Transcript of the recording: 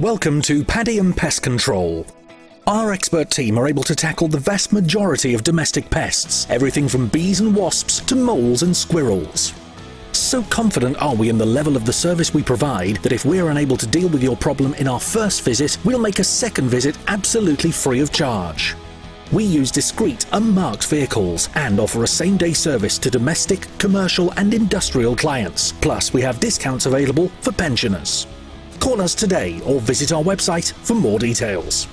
Welcome to Padiham Pest Control. Our expert team are able to tackle the vast majority of domestic pests, everything from bees and wasps to moles and squirrels. So confident are we in the level of the service we provide that if we're unable to deal with your problem in our first visit, we'll make a second visit absolutely free of charge. We use discreet, unmarked vehicles and offer a same day service to domestic, commercial, and industrial clients. Plus, we have discounts available for pensioners. Call us today or visit our website for more details.